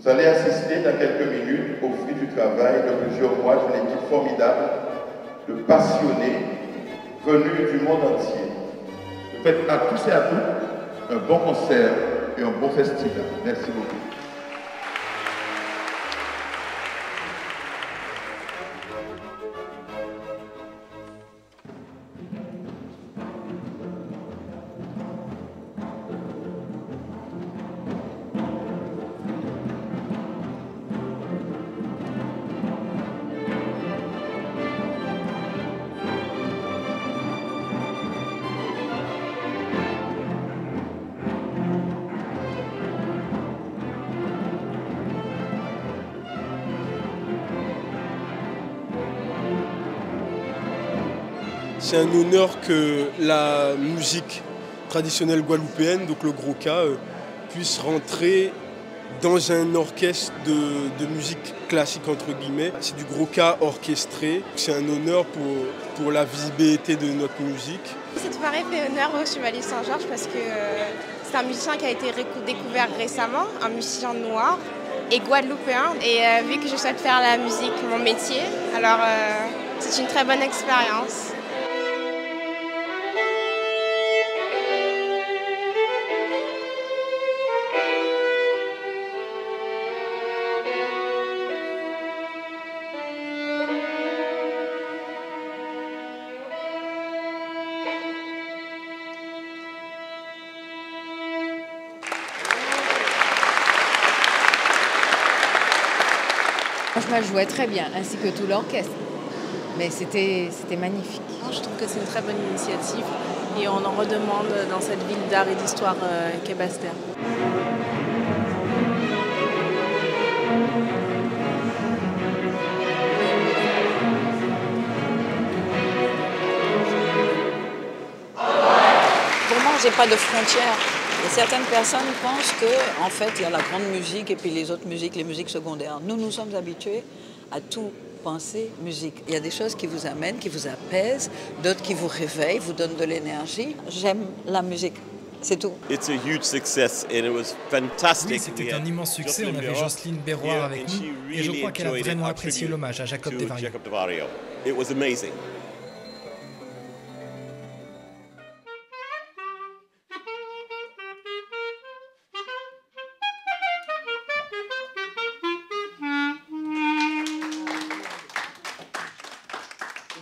Vous allez assister dans quelques minutes au fruit du travail de plusieurs mois d'une équipe formidable de passionnés venus du monde entier. Je faites à tous et à toutes un bon concert et un bon festival. Merci beaucoup. C'est un honneur que la musique traditionnelle guadeloupéenne, donc le gros K, euh, puisse rentrer dans un orchestre de, musique classique entre guillemets. C'est du gros K orchestré. C'est un honneur pour, pour la visibilité de notre musique. Cette soirée fait honneur au Chevalier Saint-Georges parce que euh, c'est un musicien qui a été découvert récemment, un musicien noir et guadeloupéen. Et euh, vu que je souhaite faire la musique mon métier, alors c'est une très bonne expérience. Franchement, elle jouait très bien, ainsi que tout l'orchestre. Mais c'était magnifique. Je trouve que c'est une très bonne initiative et on en redemande dans cette ville d'art et d'histoire euh, qu'est Bastère. Pour moi, j'ai pas de frontières. Et certaines personnes pensent que, en fait, il y a la grande musique et puis les autres musiques, les musiques secondaires. Nous, nous sommes habitués à tout penser musique. Il y a des choses qui vous amènent, qui vous apaisent, d'autres qui vous réveillent, vous donnent de l'énergie. J'aime la musique. C'est tout. It's a huge success and it was fantastic. Oui, c'était un immense succès. On avait Jocelyne Berroir avec nous et je crois qu'elle a vraiment apprécié l'hommage à Jacob Desvarieux.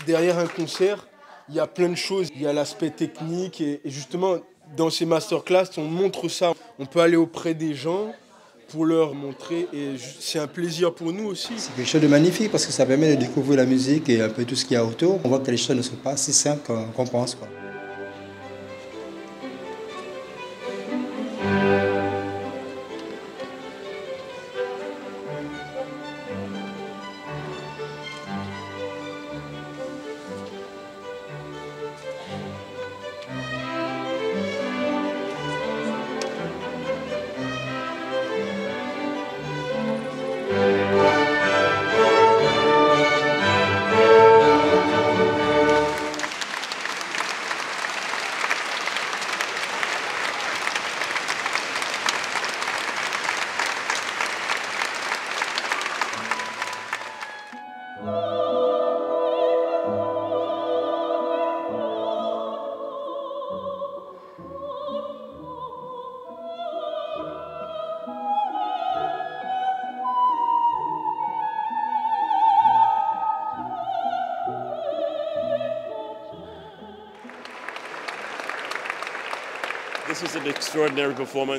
Derrière un concert, il y a plein de choses. Il y a l'aspect technique et, justement, dans ces masterclass, on montre ça. On peut aller auprès des gens pour leur montrer et c'est un plaisir pour nous aussi. C'est quelque chose de magnifique parce que ça permet de découvrir la musique et un peu tout ce qu'il y a autour. On voit que les choses ne sont pas si simples qu'on pense.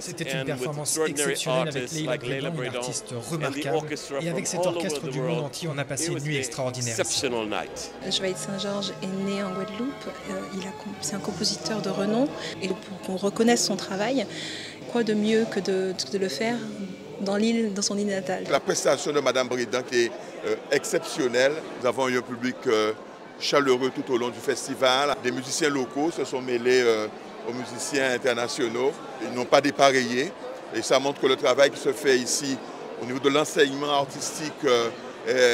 C'était une performance exceptionnelle avec Leila Bredon, une artiste remarquable. Et avec cet orchestre du monde entier, on a passé une nuit extraordinaire. Chevalier de Saint-Georges est né en Guadeloupe. Euh, c'est un compositeur de renom. Et pour qu'on reconnaisse son travail, quoi de mieux que de, le faire dans, l'île, dans son île natale? La prestation de Madame Bredon qui est euh, exceptionnelle. Nous avons eu un public euh, chaleureux tout au long du festival. Des musiciens locaux se sont mêlés aux musiciens internationaux. Ils n'ont pas dépareillé et ça montre que le travail qui se fait ici au niveau de l'enseignement artistique euh,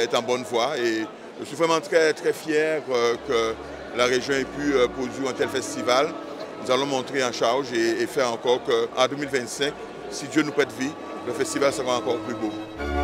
est en bonne voie et je suis vraiment très, très fier euh, que la région ait pu euh, produire un tel festival. Nous allons montrer en charge et, faire encore qu'en 2025, si Dieu nous prête vie, le festival sera encore plus beau.